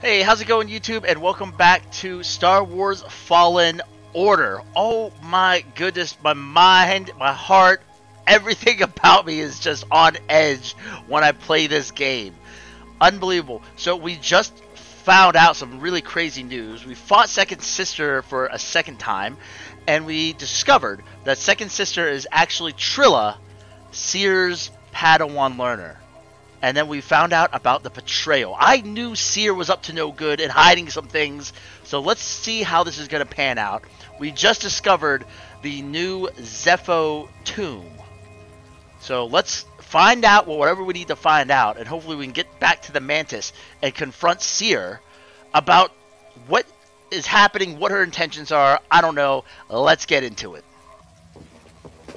Hey, how's it going, YouTube? And welcome back to Star Wars Fallen Order. Oh my goodness, my mind, my heart, everything about me is just on edge when I play this game. Unbelievable. So, we just found out some really crazy news. We fought Second Sister for a second time, and we discovered that Second Sister is actually Trilla, Cere's Padawan learner. And then we found out about the betrayal. I knew Cere was up to no good and hiding some things, so let's see how this is going to pan out. We just discovered the new Zeffo tomb. So let's find out whatever we need to find out, and hopefully we can get back to the Mantis and confront Cere about what is happening, what her intentions are. I don't know. Let's get into it.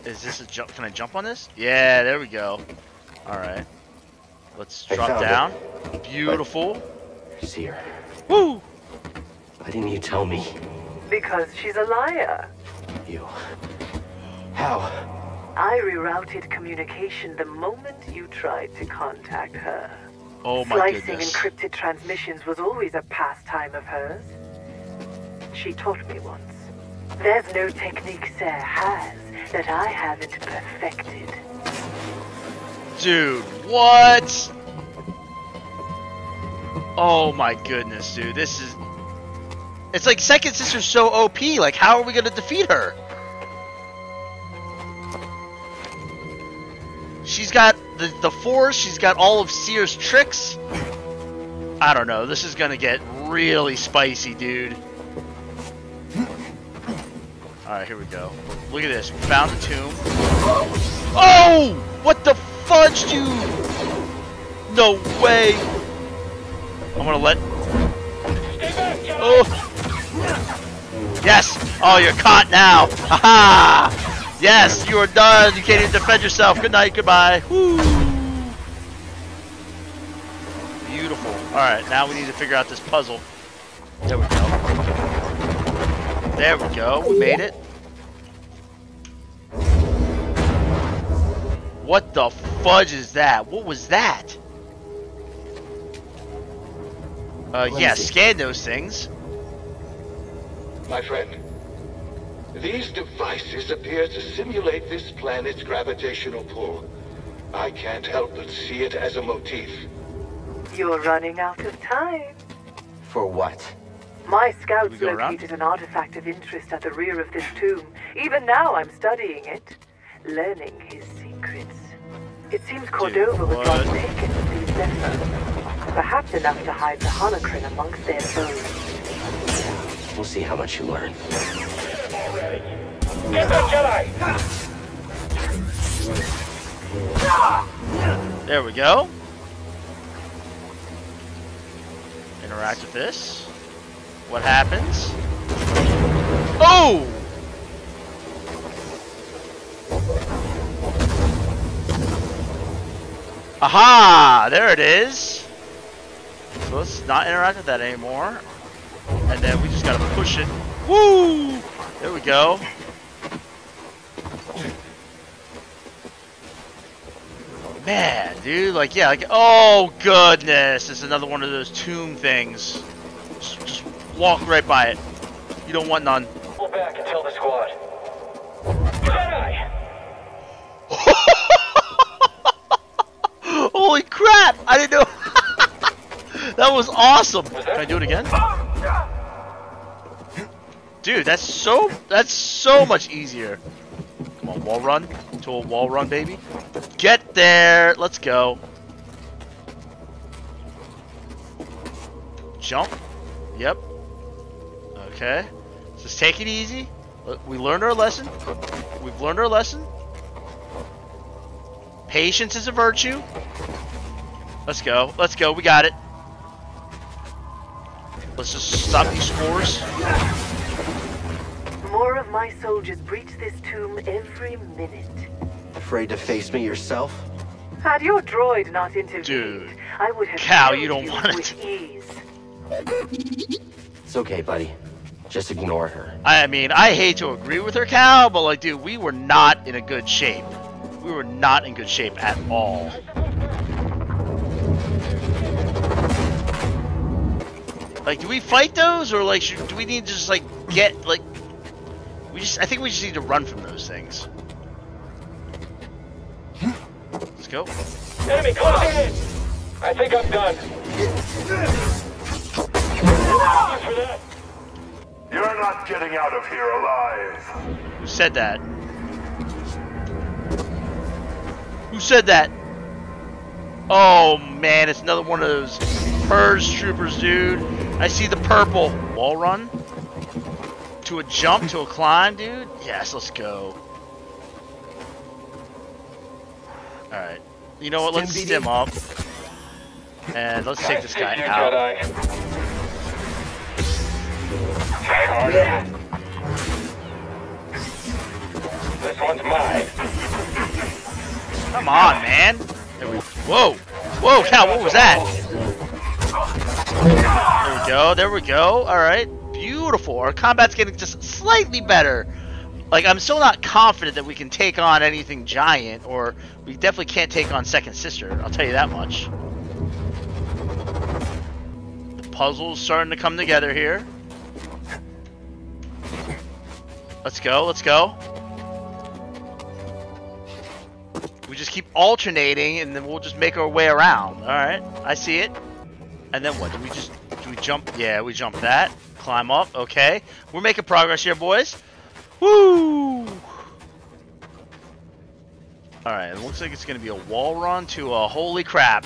Is this a jump? Can I jump on this? Yeah, there we go. All right. Let's drop down. it. Beautiful. Cere, Woo! why didn't you tell me? Because she's a liar. You. How? I rerouted communication the moment you tried to contact her. Oh my Slicing goodness. encrypted transmissions was always a pastime of hers. She taught me once. There's no technique Cere has that I haven't perfected. Dude, what? Oh my goodness, dude. This is. It's like Second Sister's so OP. Like, how are we gonna defeat her? She's got the, the Force, she's got all of Cere's tricks. I don't know. This is gonna get really spicy, dude. Alright, here we go. Look at this. We found the tomb. Oh! What the fudge, you! No way! I'm gonna let. Oh! Yes! Oh, you're caught now! Haha! Yes, you are done! You can't even defend yourself! Good night, goodbye! Woo! Beautiful. Alright, now we need to figure out this puzzle. There we go. There we go. We made it. What the fudge is that? What was that? Uh, yeah, scan those things. My friend, these devices appear to simulate this planet's gravitational pull. I can't help but see it as a motif. You're running out of time. For what? My scouts We around? located an artifact of interest at the rear of this tomb. Even now I'm studying it, learning his secrets. It seems Cordova was what? once taken with these Zeffo. Perhaps enough to hide the holocron amongst their bones. We'll see how much you learn. Get the Jedi! There we go. Interact with this. What happens? Oh! Aha! There it is. So let's not interact with that anymore. And then we just gotta push it. Woo! There we go. Man, dude, like, yeah, like, oh goodness, it's another one of those tomb things. Just, just walk right by it. You don't want none. Pull back and tell the squad. I didn't know. that was awesome. Can I do it again? Dude, that's so that's so much easier. Come on, wall run to a wall run, baby. Get there. Let's go. Jump. Yep. Okay. Just take it easy. Uh, We learned our lesson. We've learned our lesson. Patience is a virtue. Let's go. Let's go. We got it. Let's just stop these scores. More of my soldiers breach this tomb every minute. Afraid to face me yourself? Had your droid not intervened, Dude. I would have Cal, killed you don't want it. with ease. It's okay, buddy. Just ignore her. I mean, I hate to agree with her, Cal, but like, dude, we were not in a good shape. We were not in good shape at all. Like, do we fight those, or like, should, do we need to just like get like? We just, I think we just need to run from those things. Let's go. Enemy close in! I think I'm done. Thanks for that. You're not getting out of here alive. Who said that? Who said that? Oh man, it's another one of those purge troopers, dude. I see the purple. Wall run? To a jump, to a climb, dude? Yes, let's go. Alright. You know what, let's Stim stim up. And let's take this guy out. Harder. This one's mine. Come on, man. There we Whoa! Whoa, Cal, what was that? There we go, there we go. Alright. Beautiful. Our combat's getting just slightly better. Like, I'm still not confident that we can take on anything giant, or we definitely can't take on Second Sister. I'll tell you that much. The puzzle's starting to come together here. Let's go, let's go. We just keep alternating, and then we'll just make our way around. All right, I see it. And then what? Do we just do we jump? Yeah, we jump that. Climb up. Okay, we're making progress here, boys. Woo! All right, it looks like it's gonna be a wall run to a holy crap.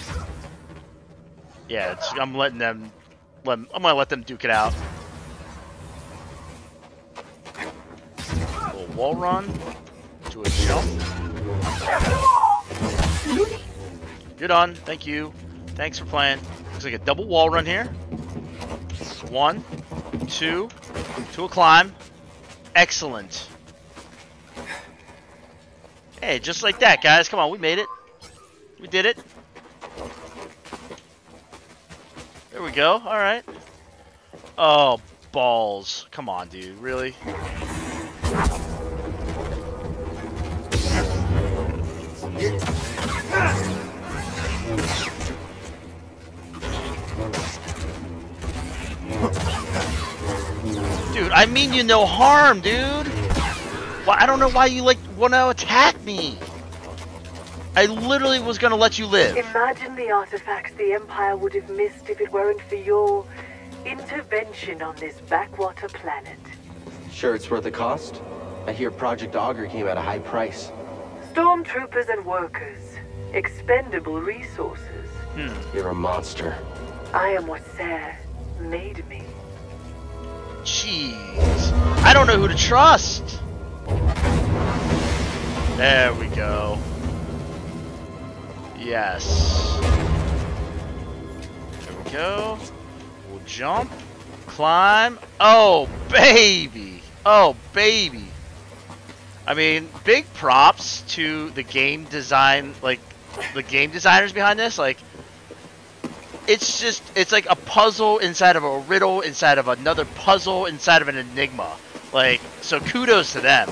Yeah, I'm letting them. Let, I'm gonna let them duke it out. A wall run to a jump. You're done. Thank you. Thanks for playing. Looks like a double wall run here. One, two, to a climb. Excellent. Hey, just like that, guys. Come on, we made it. We did it. There we go. All right. Oh, balls. Come on, dude. Really? Dude, I mean you no harm, dude. Why, I don't know why you like want to attack me. I literally was gonna let you live. Imagine the artifacts the Empire would have missed if it weren't for your intervention on this backwater planet. Sure it's worth the cost? I hear Project Augur came at a high price. Stormtroopers and workers, expendable resources. You're a monster. I am what Cere made me. Jeez. I don't know who to trust. There we go. Yes. There we go. We'll jump. Climb. Oh, baby. Oh, baby. I mean, big props to the game design, like, the game designers behind this. Like, it's just it's like a puzzle inside of a riddle inside of another puzzle inside of an enigma. Like so kudos to them.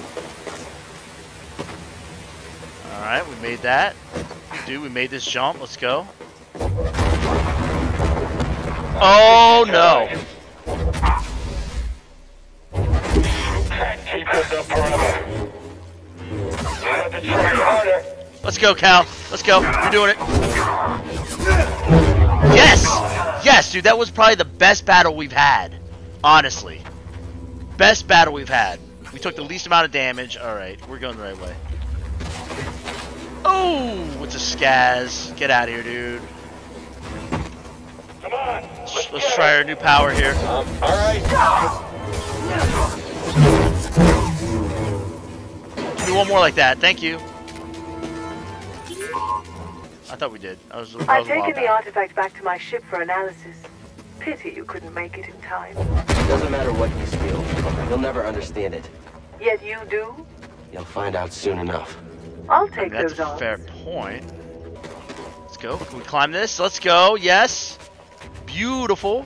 All right we made that. Dude we made this jump. Let's go. Oh no. Let's go cal. Let's go. You're doing it yes. Yes dude that was probably the best battle we've had honestly. Best battle we've had. We took the least amount of damage. All right we're going the right way. Oh it's a Scazz. Get out of here dude. Come on. let's, let's try our new power here. Um, all right. do one more like that. Thank you I thought we did. I was, that I've was a while taken the back. artifact back to my ship for analysis. Pity you couldn't make it in time. It Doesn't matter what you steal. You'll never understand it. Yet you do? You'll find out soon enough. I'll I mean, take that's those a odds. fair point. Let's go. Can we climb this? Let's go. Yes. Beautiful.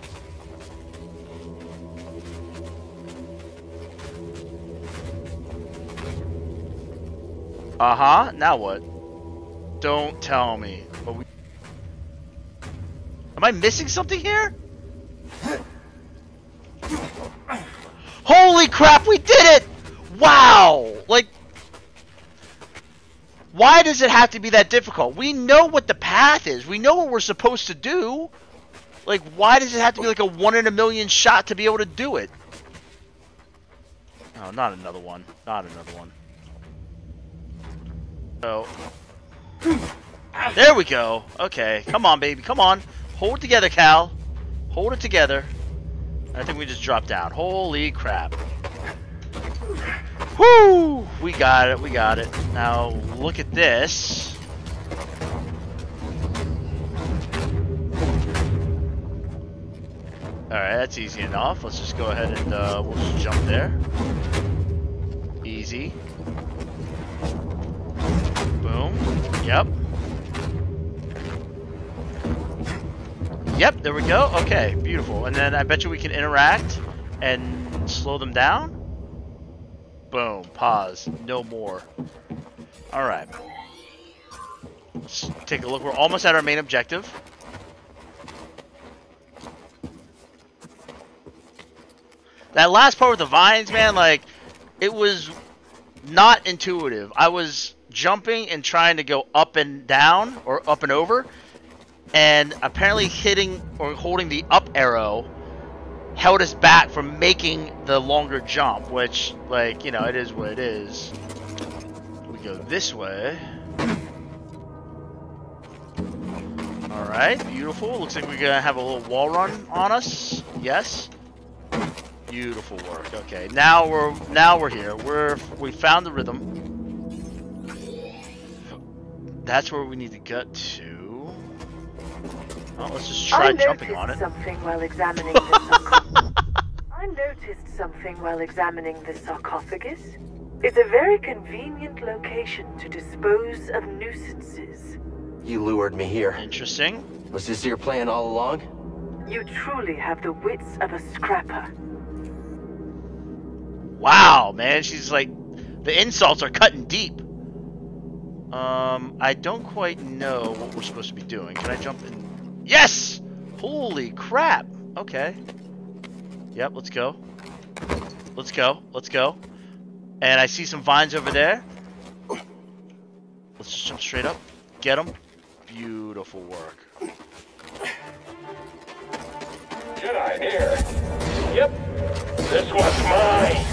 Uh huh. Now what? Don't tell me. But we... Am I missing something here? Holy crap, we did it! Wow! Like, why does it have to be that difficult? We know what the path is. We know what we're supposed to do. Like, why does it have to be like a one in a million shot to be able to do it? Oh, not another one. Not another one. Oh. There we go. Okay. Come on, baby. Come on. Hold it together, Cal. Hold it together. I think we just dropped down. Holy crap. Whoo! We got it. We got it. Now, look at this. Alright, that's easy enough. Let's just go ahead and uh, we'll just jump there. Easy. Boom. Yep. Yep, there we go. Okay, beautiful. And then I bet you we can interact and slow them down. Boom. Pause. No more. Alright. Let's take a look. We're almost at our main objective. That last part with the vines, man, like, it was not intuitive. I was jumping and trying to go up and down, or up and over, and apparently hitting or holding the up arrow held us back from making the longer jump, which, like, you know, it is what it is. We go this way. Alright, beautiful. Looks like we're gonna have a little wall run on us. Yes. Beautiful work. Okay, now we're now we're here. We're we found the rhythm. That's where we need to get to. Well, let's just try I jumping noticed on it. something while examining the sarcophagus. I noticed something while examining the sarcophagus. It's a very convenient location to dispose of nuisances. You lured me here. Interesting. Was this your plan all along? You truly have the wits of a scrapper. Wow, man, she's like the insults are cutting deep. Um, I don't quite know what we're supposed to be doing. Can I jump in? Yes! Holy crap! Okay. Yep, let's go. Let's go. Let's go. And I see some vines over there. Let's just jump straight up. Get them. Beautiful work. Jedi here. Yep. This one's mine.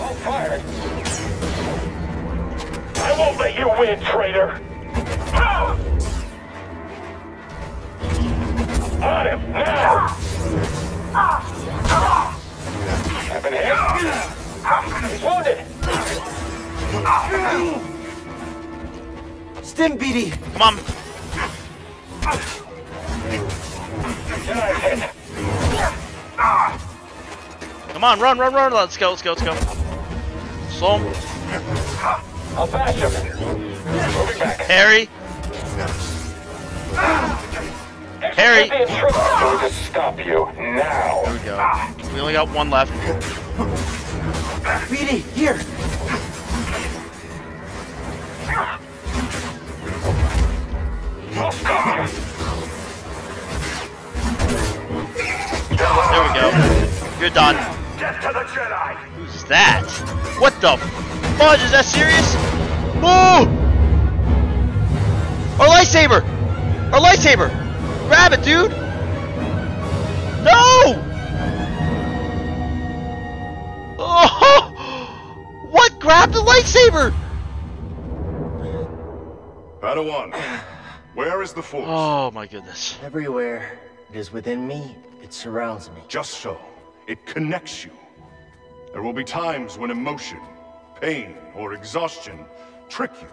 All fired. I won't let you win, traitor. On him now. Happen hit. He's wounded. Stim BD! Come on. Jedi hit. Come on, run, run, run. Let's go, let's go, let's go. Slow him. I'll bash him. Moving back. Harry. Harry. Execute the intruder. I'm going to stop you now. There we go. We only got one left. BD, here! I'll stop you. There we go. You're done. Get to the Jedi! Who's that? What the fudge? Is that serious? Whoa! Our lightsaber! Our lightsaber! Grab it, dude! No! Oh! What? Grab the lightsaber! Padawan, where is the Force? Oh my goodness. Everywhere. It is within me. It surrounds me. Just so. It connects you. There will be times when emotion, pain, or exhaustion trick you.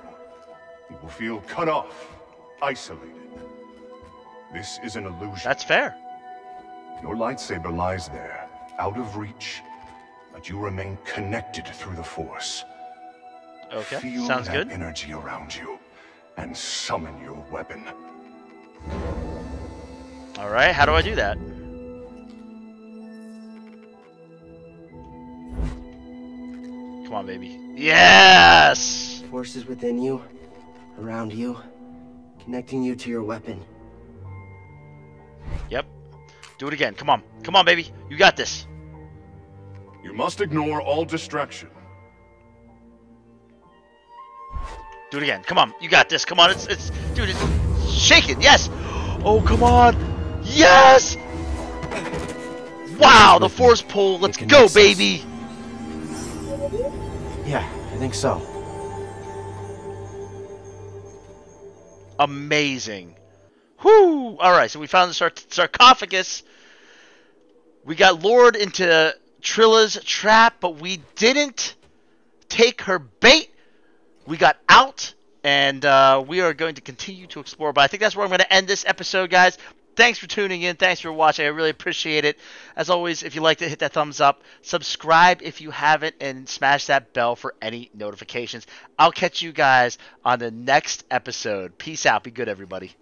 You will feel cut off, isolated. This is an illusion. That's fair. Your lightsaber lies there, out of reach, but you remain connected through the Force. Okay, Feel sounds that good. energy around you, and summon your weapon. Alright, how do I do that? Come on, baby. Yes! Forces within you, around you, connecting you to your weapon. Yep. Do it again. Come on. Come on, baby. You got this. You must ignore all distraction. Do it again. Come on. You got this. Come on. It's it's dude, it's shaking. Yes. Oh, come on. Yes. Wow, the force pull. Let's go, makes sense. baby. Yeah, I think so. Amazing. Whoo! All right, so we found the sar- sarcophagus. We got lured into Trilla's trap, but we didn't take her bait. We got out, and uh, we are going to continue to explore. But I think that's where I'm going to end this episode, guys. Thanks for tuning in. Thanks for watching. I really appreciate it. As always, if you liked it, hit that thumbs up. Subscribe if you haven't, and smash that bell for any notifications. I'll catch you guys on the next episode. Peace out. Be good, everybody.